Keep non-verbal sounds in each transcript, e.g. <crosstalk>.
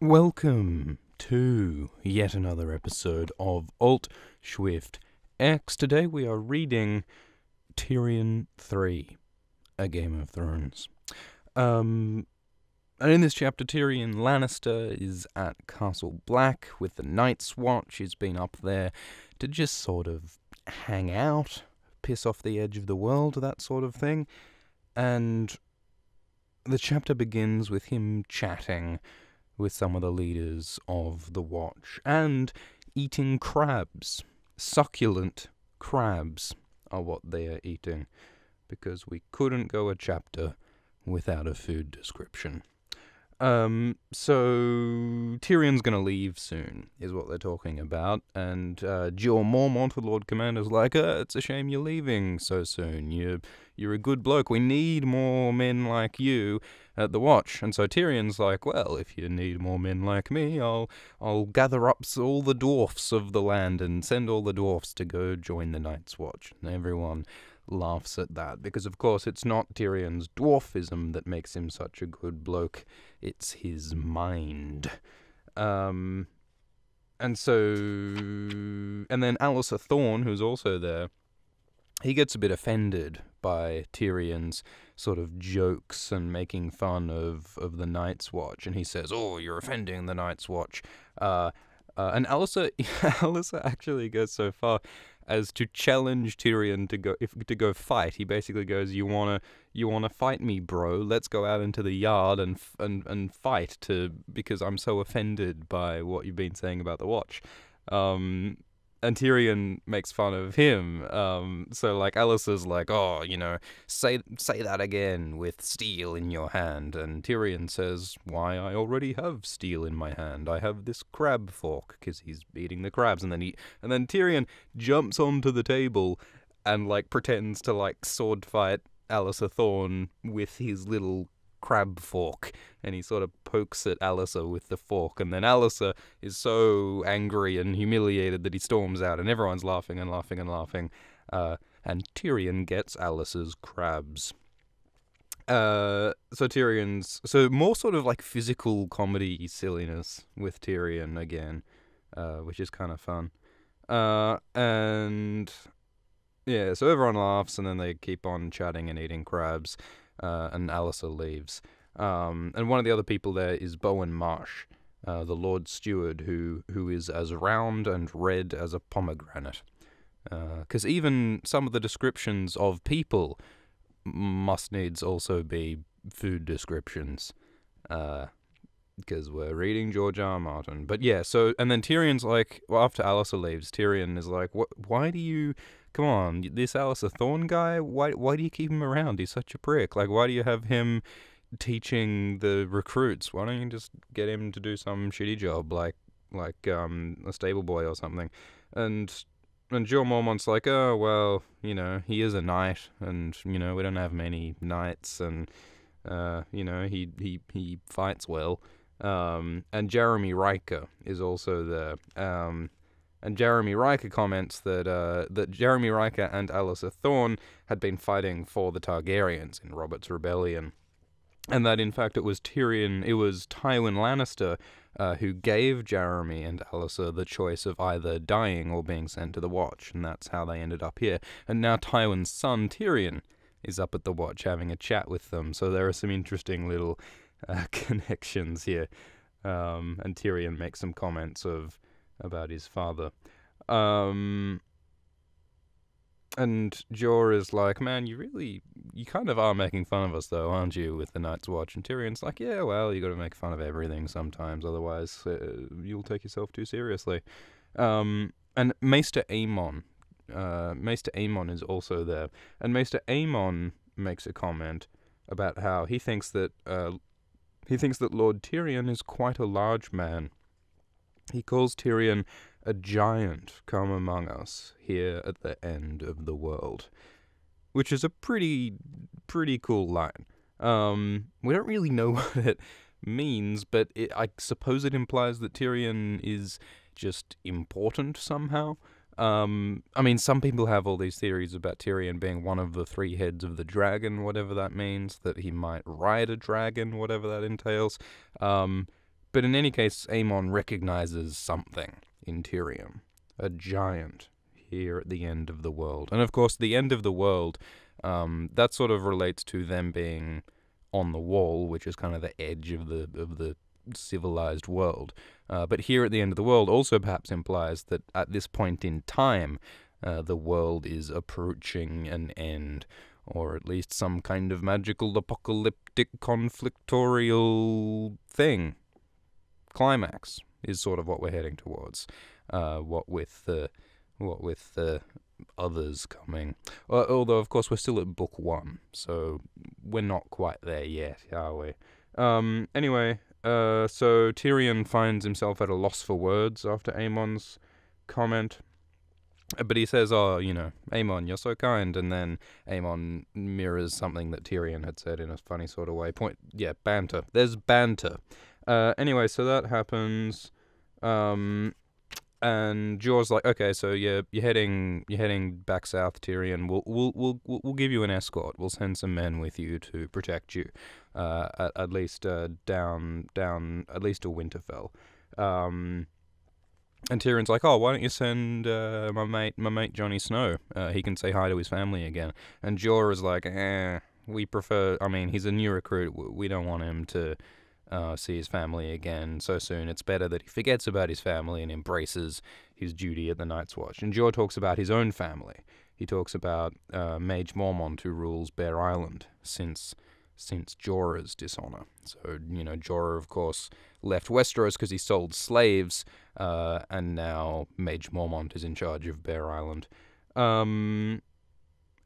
Welcome to yet another episode of Alt Schwift X. Today we are reading Tyrion 3, A Game of Thrones. Um, and in this chapter, Tyrion Lannister is at Castle Black with the Night's Watch. He's been up there to just sort of hang out, piss off the edge of the world, that sort of thing. And the chapter begins with him chatting with some of the leaders of the Watch and eating crabs. Succulent crabs are what they are eating, because we couldn't go a chapter without a food description. Um, so Tyrion's gonna leave soon, is what they're talking about, and uh, Jeor Mormont, the Lord Commander's like, uh, "It's a shame you're leaving so soon. You're, you're a good bloke. We need more men like you at the Watch." And so Tyrion's like, "Well, if you need more men like me, I'll, I'll gather up all the dwarfs of the land and send all the dwarfs to go join the Night's Watch." And everyone laughs at that because, of course, it's not Tyrion's dwarfism that makes him such a good bloke; it's his mind. Um, and so, and then Alliser Thorne, who's also there, he gets a bit offended by Tyrion's sort of jokes and making fun of, of the Night's Watch, and he says, "Oh, you're offending the Night's Watch." Uh, uh, and Alliser, <laughs> Alliser actually goes so far as to challenge Tyrion to go if to go fight. He basically goes, "You wanna you wanna fight me, bro? Let's go out into the yard and and and fight to because I'm so offended by what you've been saying about the watch." Um, and Tyrion makes fun of him. Um, so like Alice's like, "Oh, you know, say say that again with steel in your hand." And Tyrion says, "Why? I already have steel in my hand. I have this crab fork because he's eating the crabs." And then he and then Tyrion jumps onto the table and like pretends to like sword fight Alliser Thorne with his little crab fork and he sort of pokes at Alliser with the fork and then Alliser is so angry and humiliated that he storms out and everyone's laughing and laughing and laughing uh, and Tyrion gets Alliser's crabs. Uh, so Tyrion's so more sort of like physical comedy silliness with Tyrion again, uh, which is kind of fun. Uh, and yeah, so everyone laughs and then they keep on chatting and eating crabs uh, and Alliser leaves. Um, and one of the other people there is Bowen Marsh, uh, the Lord Steward, who who is as round and red as a pomegranate. Because even some of the descriptions of people must needs also be food descriptions. Because we're reading George R. R. Martin. But yeah, so, and then Tyrion's like, well, after Alliser leaves, Tyrion is like, what, why do you come on, this Alliser Thorne guy, why why do you keep him around? He's such a prick. Like, why do you have him teaching the recruits? Why don't you just get him to do some shitty job, like like um a stable boy or something? And and Jeor Mormont's like, oh well, you know, he is a knight, and you know we don't have many knights, and uh, you know he he he fights well. Um, and Jaremy Rykker is also there. Um, and Jaremy Rykker comments that uh, that Jaremy Rykker and Alliser Thorne had been fighting for the Targaryens in Robert's Rebellion, and that in fact it was Tyrion, it was Tywin Lannister uh, who gave Jaremy and Alliser the choice of either dying or being sent to the Watch, and that's how they ended up here. And now Tywin's son Tyrion is up at the Watch having a chat with them, so there are some interesting little uh, <laughs> connections here. Um, and Tyrion makes some comments of about his father. Um, and Jeor is like, man, you really, you kind of are making fun of us, though, aren't you, with the Night's Watch? And Tyrion's like, yeah, well, you got to make fun of everything sometimes, otherwise uh, you'll take yourself too seriously. Um, and Maester Aemon, uh, Maester Aemon is also there, and Maester Aemon makes a comment about how he thinks that uh, he thinks that Lord Tyrion is quite a large man. He calls Tyrion a giant come among us here at the end of the world, which is a pretty, pretty cool line. Um, we don't really know <laughs> what it means, but it, I suppose it implies that Tyrion is just important somehow. Um, I mean, some people have all these theories about Tyrion being one of the three heads of the dragon, whatever that means, that he might ride a dragon, whatever that entails. Um, but in any case, Aemon recognizes something in Tyrion, a giant here at the end of the world, and of course, the end of the world. Um, that sort of relates to them being on the wall, which is kind of the edge of the of the civilized world. Uh, but here at the end of the world also perhaps implies that at this point in time, uh, the world is approaching an end, or at least some kind of magical apocalyptic conflictorial thing. Climax is sort of what we're heading towards. Uh, what with the what with the others coming. Although, of course, we're still at book one, so we're not quite there yet, are we? Um, anyway, uh, so Tyrion finds himself at a loss for words after Aemon's comment. But he says, "Oh, you know, Aemon, you're so kind," and then Aemon mirrors something that Tyrion had said in a funny sort of way. Point, yeah, banter. There's banter. Uh, anyway, so that happens. Um, and Jorah's like, okay, so you're you're heading you're heading back south, Tyrion. We'll we'll we'll we'll give you an escort. We'll send some men with you to protect you, uh, at, at least uh, down down at least to Winterfell. Um, and Tyrion's like, oh, why don't you send uh, my mate my mate Johnny Snow? Uh, he can say hi to his family again. And Jorah's like, eh, we prefer. I mean, he's a new recruit. We don't want him to uh, see his family again so soon. It's better that he forgets about his family and embraces his duty at the Night's Watch. And Jorah talks about his own family. He talks about uh, Maege Mormont, who rules Bear Island since since Jorah's dishonor. So you know, Jorah, of course, left Westeros because he sold slaves, uh, and now Maege Mormont is in charge of Bear Island. Um,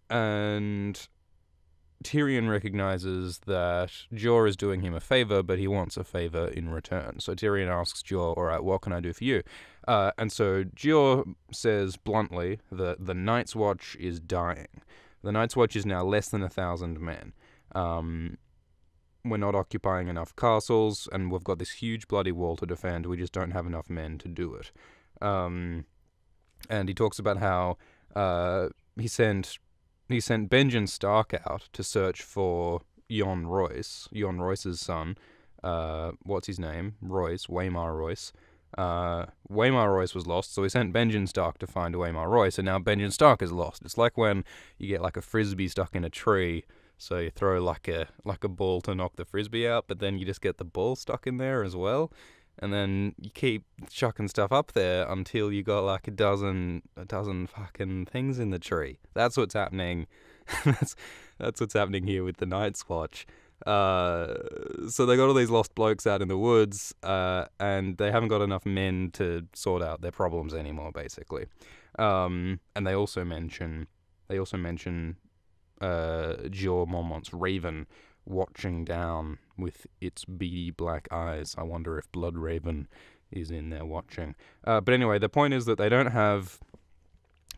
and Tyrion recognizes that Jeor is doing him a favor, but he wants a favor in return. So Tyrion asks Jeor, "All right, what can I do for you?" Uh, and so Jeor says bluntly that the Night's Watch is dying. The Night's Watch is now less than a thousand men. Um, we're not occupying enough castles, and we've got this huge bloody wall to defend. We just don't have enough men to do it. Um, and he talks about how uh, he sent he sent Benjen Stark out to search for Yohn Royce, Yohn Royce's son. Uh, what's his name? Royce, Waymar Royce. Uh, Waymar Royce was lost, so he sent Benjen Stark to find Waymar Royce, and now Benjen Stark is lost. It's like when you get like a frisbee stuck in a tree, so you throw like a like a ball to knock the frisbee out, but then you just get the ball stuck in there as well and then you keep chucking stuff up there until you got like a dozen a dozen fucking things in the tree. That's what's happening. <laughs> that's that's what's happening here with the Night's Watch. Uh, so they got all these lost blokes out in the woods, uh, and they haven't got enough men to sort out their problems anymore, basically. Um, and they also mention they also mention uh, Jeor Mormont's Raven watching down with its beady black eyes. I wonder if Bloodraven is in there watching. Uh, but anyway, the point is that they don't have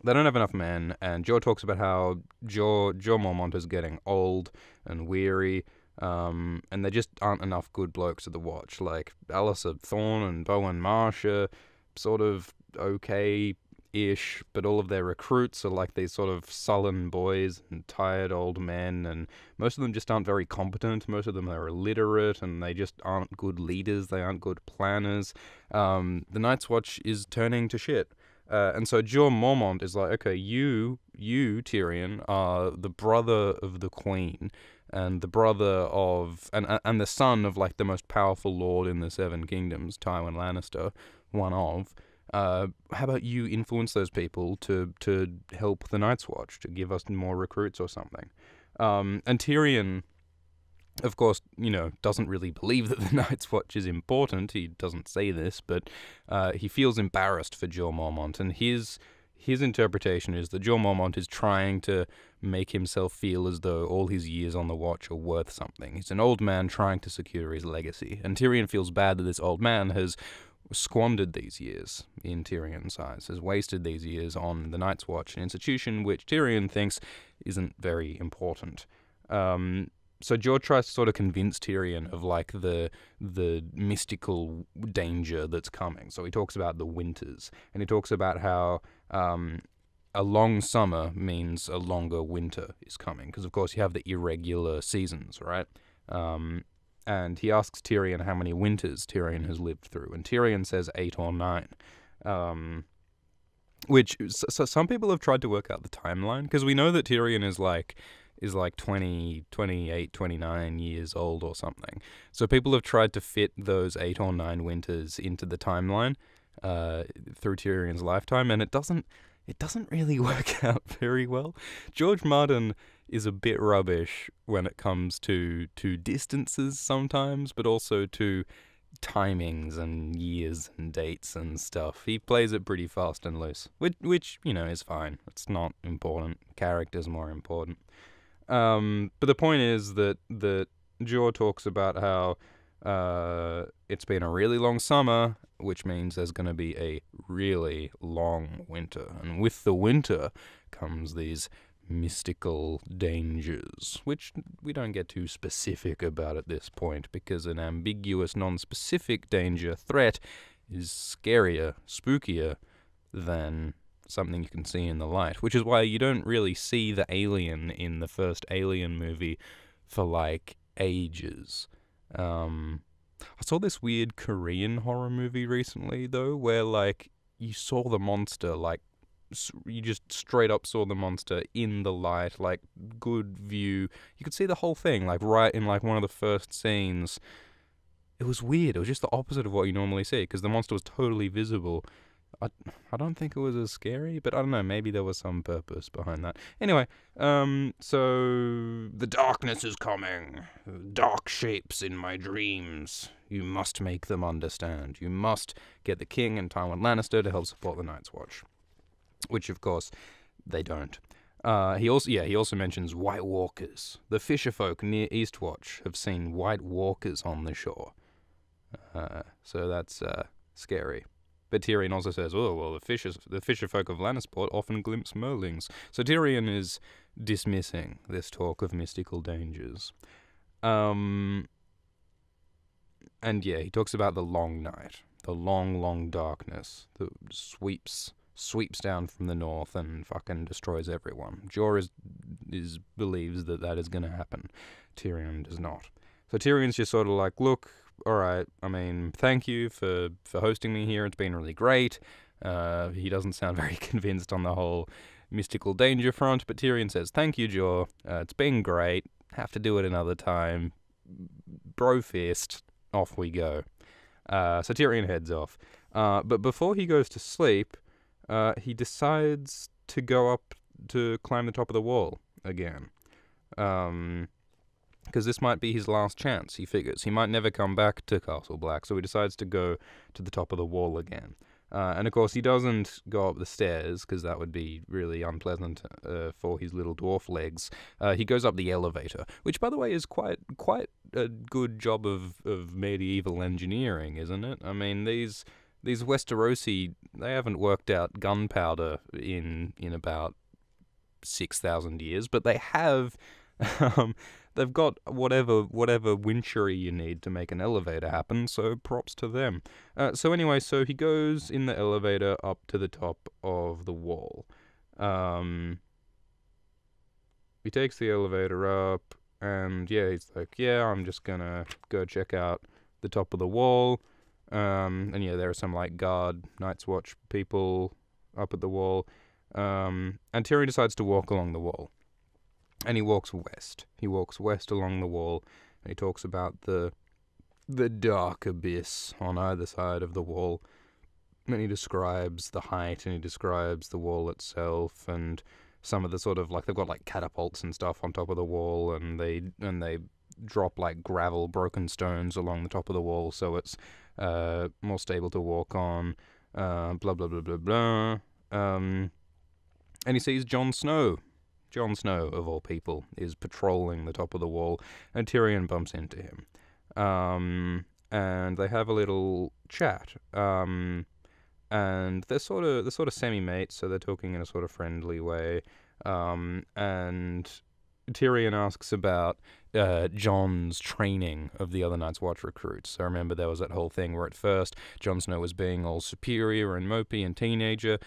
they don't have enough men, and Joe talks about how Joe Joe Mormont is getting old and weary, um, and there just aren't enough good blokes at the watch. Like Alliser Thorne and Bowen Marsh are sort of okay ish, but all of their recruits are like these sort of sullen boys and tired old men, and most of them just aren't very competent. Most of them are illiterate, and they just aren't good leaders. They aren't good planners. Um, the Night's Watch is turning to shit. Uh, and so Jeor Mormont is like, okay, you, you Tyrion, are the brother of the queen, and the brother of, and and the son of like the most powerful lord in the Seven Kingdoms, Tywin Lannister, one of. Uh, how about you influence those people to to help the Night's Watch to give us more recruits or something? Um, and Tyrion, of course, you know, doesn't really believe that the <laughs> Night's Watch is important. He doesn't say this, but uh, he feels embarrassed for Jeor Mormont, and his his interpretation is that Jeor Mormont is trying to make himself feel as though all his years on the watch are worth something. He's an old man trying to secure his legacy, and Tyrion feels bad that this old man has squandered these years in Tyrion's eyes, has wasted these years on the Night's Watch, an institution which Tyrion thinks isn't very important. Um, so George tries to sort of convince Tyrion of like the the mystical danger that's coming. So he talks about the winters, and he talks about how um, a long summer means a longer winter is coming, because of course you have the irregular seasons, right? Um, and he asks Tyrion how many winters Tyrion has lived through, and Tyrion says eight or nine. Um, which so some people have tried to work out the timeline because we know that Tyrion is like is like 20, 28, 29 years old or something. So people have tried to fit those eight or nine winters into the timeline uh, through Tyrion's lifetime, and it doesn't it doesn't really <laughs> work out very well. George Martin is a bit rubbish when it comes to to distances sometimes, but also to timings and years and dates and stuff. He plays it pretty fast and loose, which which you know is fine. It's not important. Character's more important. Um, but the point is that that Jeor talks about how uh, it's been a really long summer, which means there's going to be a really long winter, and with the winter comes these mystical dangers, which we don't get too specific about at this point because an ambiguous, non specific danger threat is scarier, spookier than something you can see in the light, which is why you don't really see the alien in the first Alien movie for like ages. Um, I saw this weird Korean horror movie recently, though, where like you saw the monster like you just straight up saw the monster in the light, like good view. You could see the whole thing, like right in like one of the first scenes. It was weird. It was just the opposite of what you normally see because the monster was totally visible. I, I don't think it was as scary, but I don't know. Maybe there was some purpose behind that. Anyway, um, so the darkness is coming. Dark shapes in my dreams. You must make them understand. You must get the king and Tywin Lannister to help support the Night's Watch which of course they don't. Uh, he also, yeah, he also mentions White Walkers. The fisherfolk near Eastwatch have seen White Walkers on the shore. Uh, so that's uh, scary. But Tyrion also says, "Oh well, the fishers, the fisherfolk of Lannisport often glimpse merlings." So Tyrion is dismissing this talk of mystical dangers. Um, and yeah, he talks about the long night, the long, long darkness that sweeps sweeps down from the north and fucking destroys everyone. Jorah is, believes that that is going to happen. Tyrion does not. So Tyrion's just sort of like, look, all right. I mean, thank you for for hosting me here. It's been really great. Uh, he doesn't sound <laughs> very convinced on the whole mystical danger front, but Tyrion says, "Thank you, Jeor. Uh, it's been great. Have to do it another time. Bro fist. Off we go." Uh, so Tyrion heads off. Uh, but before he goes to sleep, uh, he decides to go up to climb the top of the wall again. Um, because this might be his last chance, he figures. He might never come back to Castle Black, so he decides to go to the top of the wall again. Uh, and of course, he doesn't go up the stairs because that would be really unpleasant uh, for his little dwarf legs. Uh, he goes up the elevator, which, by the way, is quite quite a good job of, of medieval engineering, isn't it? I mean, these these Westerosi they haven't worked out gunpowder in in about six thousand years, but they have. <laughs> Um, they've got whatever whatever witchery you need to make an elevator happen. So props to them. Uh, so anyway, so he goes in the elevator up to the top of the wall. Um, he takes the elevator up, and yeah, he's like, yeah, I'm just gonna go check out the top of the wall. Um, and yeah, there are some like guard, Night's Watch people up at the wall. Um, and Tyrion decides to walk along the wall. And he walks west. He walks west along the wall. And he talks about the the dark abyss on either side of the wall. And he describes the height and he describes the wall itself and some of the sort of like they've got like catapults and stuff on top of the wall and they and they drop like gravel broken stones along the top of the wall so it's more stable to walk on, uh, blah, blah, blah, blah, blah. Um, and he sees Jon Snow. Jon Snow, of all people, is patrolling the top of the wall, and Tyrion bumps into him. Um, and they have a little chat. Um, and they're sort of they're sort of semi mates, so they're talking in a sort of friendly way. Um, and Tyrion asks about uh, Jon's training of the other Night's Watch recruits. I remember there was that whole thing where at first Jon Snow was being all superior and mopey and teenager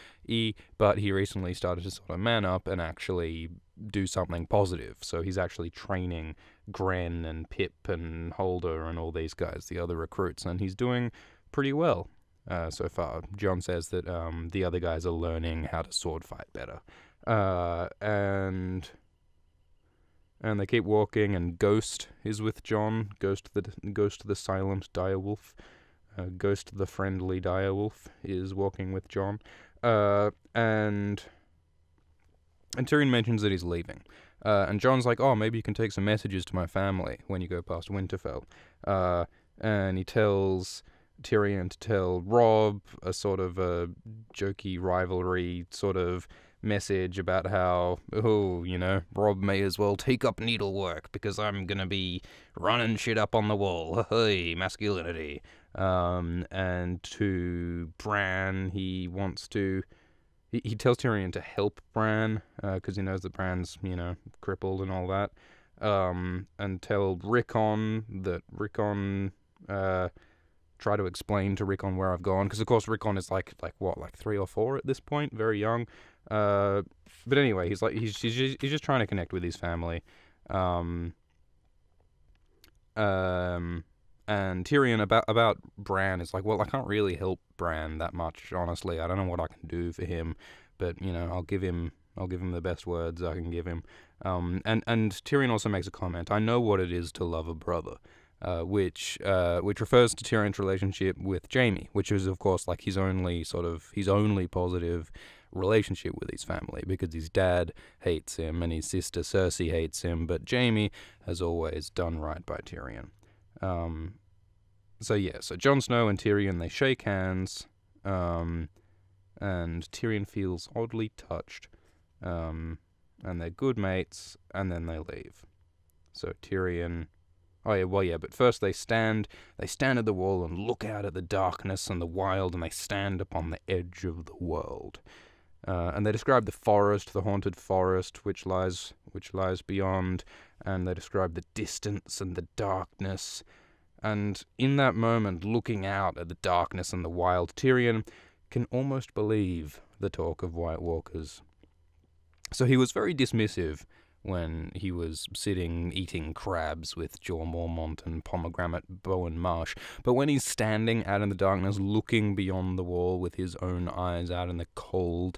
but he recently started to sort of man up and actually do something positive. So he's actually training Grenn and Pip and Halder and all these guys, the other recruits, and he's doing pretty well uh, so far. Jon says that um, the other guys are learning how to sword fight better, uh, and and they keep walking. And Ghost is with Jon. Ghost the Ghost the silent direwolf. Uh, Ghost the friendly direwolf is walking with Jon, uh, and and Tyrion mentions that he's leaving. Uh, and Jon's like, oh, maybe you can take some messages to my family when you go past Winterfell. Uh, and he tells Tyrion to tell Robb a sort of a jokey rivalry sort of message about how, oh, you know, Robb may as well take up needlework because I'm gonna be running shit up on the wall. <laughs> Hey, masculinity. Um, and to Bran, he wants to. He, he tells Tyrion to help Bran because uh, he knows that Bran's, you know, crippled and all that. Um, and tell Rickon that Rickon. Uh, try to explain to Rickon where I've gone because of course Rickon is like like what like three or four at this point, very young. Uh, but anyway, he's like he's he's just, he's just trying to connect with his family. Um, um, and Tyrion about about Bran is like, well, I can't really help Bran that much, honestly. I don't know what I can do for him, but you know, I'll give him I'll give him the best words I can give him. Um, and and Tyrion also makes a comment. I know what it is to love a brother uh, which uh, which refers to Tyrion's relationship with Jaime, which is of course like his only sort of his only positive relationship with his family because his dad hates him and his sister Cersei hates him, but Jaime has always done right by Tyrion. Um, so yeah, so Jon Snow and Tyrion they shake hands, um, and Tyrion feels oddly touched, um, and they're good mates, and then they leave. So Tyrion Oh yeah, well yeah, but first they stand they stand at the wall and look out at the darkness and the wild and they stand upon the edge of the world. Uh, and they describe the forest, the haunted forest which lies which lies beyond, and they describe the distance and the darkness. And in that moment, looking out at the darkness and the wild, Tyrion can almost believe the talk of White Walkers. So he was very dismissive when he was sitting eating crabs with Jeor Mormont and Pomegranate Bowen Marsh, but when he's standing out in the darkness looking beyond the wall with his own eyes out in the cold,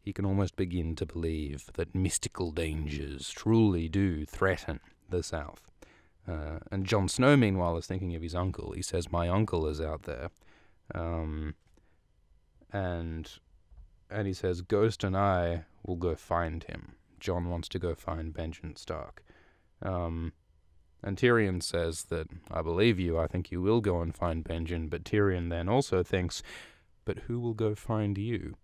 he can almost begin to believe that mystical dangers truly do threaten the South. Uh, and Jon Snow, meanwhile, is thinking of his uncle. He says, My uncle is out there. Um, and and he says, Ghost and I will go find him. Jon wants to go find Benjen Stark. Um, and Tyrion says that, I believe you, I think you will go and find Benjen, but Tyrion then also thinks, but who will go find you?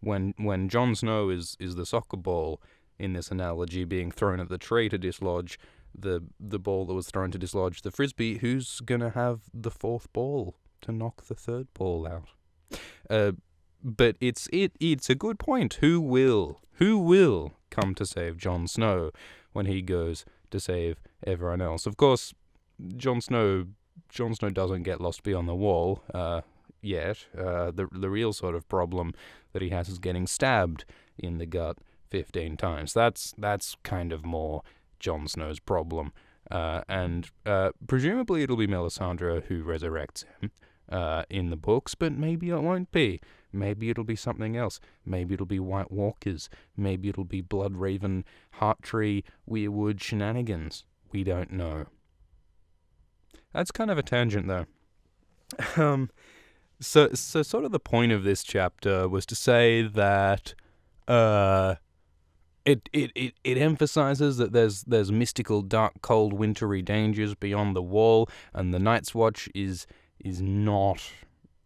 When when Jon Snow is, is the soccer ball in this analogy being thrown at the tree to dislodge the the ball that was thrown to dislodge the frisbee, who's gonna have the fourth ball to knock the third ball out? Uh, but it's it it's a good point. Who will who will come to save Jon Snow when he goes to save everyone else? Of course, Jon Snow Jon Snow doesn't get lost beyond the wall uh, yet. Uh, the the real sort of problem that he has is getting stabbed in the gut fifteen times. That's that's kind of more Jon Snow's problem. Uh, and uh, presumably it'll be Melisandre who resurrects him uh, in the books, but maybe it won't be. Maybe it'll be something else. Maybe it'll be White Walkers. Maybe it'll be blood Bloodraven, Hearttree, Weirwood shenanigans. We don't know. That's kind of a tangent, though. <laughs> um, so, so sort of the point of this chapter was to say that, uh, it, it, it, it emphasizes that there's there's mystical, dark, cold, wintry dangers beyond the wall, and the Night's Watch is is not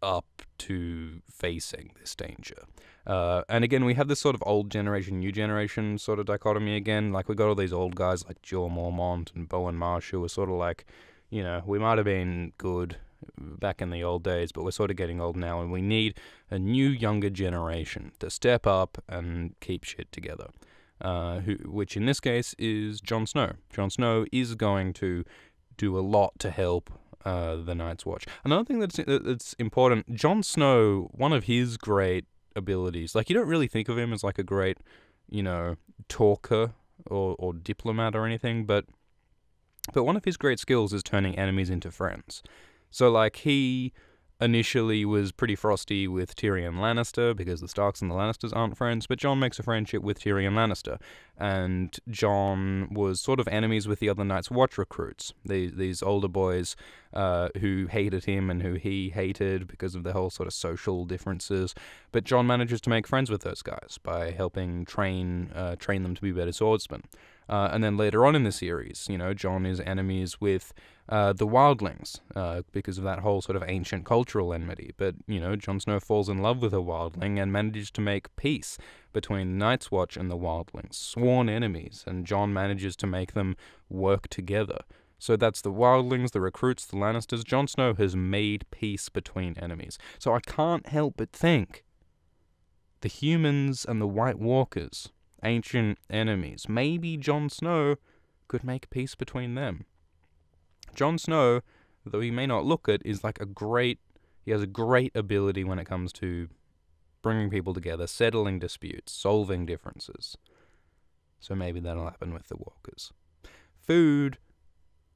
up to facing this danger. Uh, and again, we have this sort of old generation, new generation sort of dichotomy again. Like, we got all these old guys like Joe Mormont and Bowen Marsh who were sort of like, you know, we might have been good back in the old days, but we're sort of getting old now, and we need a new, younger generation to step up and keep shit together. Uh, who, which in this case is Jon Snow. Jon Snow is going to do a lot to help uh, the Night's Watch. Another thing that's that's important, Jon Snow, one of his great abilities, like you don't really think of him as like a great, you know, talker or, or diplomat or anything, but but one of his great skills is turning enemies into friends. So like he initially was pretty frosty with Tyrion Lannister because the Starks and the Lannisters aren't friends, but Jon makes a friendship with Tyrion Lannister. And Jon was sort of enemies with the other Night's Watch recruits, these, these older boys uh, who hated him and who he hated because of the whole sort of social differences. But Jon manages to make friends with those guys by helping train uh, train them to be better swordsmen. Uh, and then later on in the series, you know, Jon is enemies with uh, the wildlings uh, because of that whole sort of ancient cultural enmity. But, you know, Jon Snow falls in love with a wildling and manages to make peace between Night's Watch and the wildlings, sworn enemies, and Jon manages to make them work together. So that's the wildlings, the recruits, the Lannisters. Jon Snow has made peace between enemies. So I can't help but think the humans and the White Walkers ancient enemies. Maybe Jon Snow could make peace between them. Jon Snow, though he may not look it, is like a great. He has a great ability when it comes to bringing people together, settling disputes, solving differences. So maybe that'll happen with the walkers. Food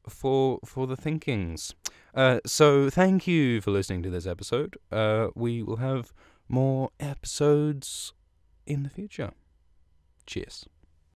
for for the thinkings. Uh, so thank you for listening to this episode. Uh, we will have more episodes in the future. Cheers.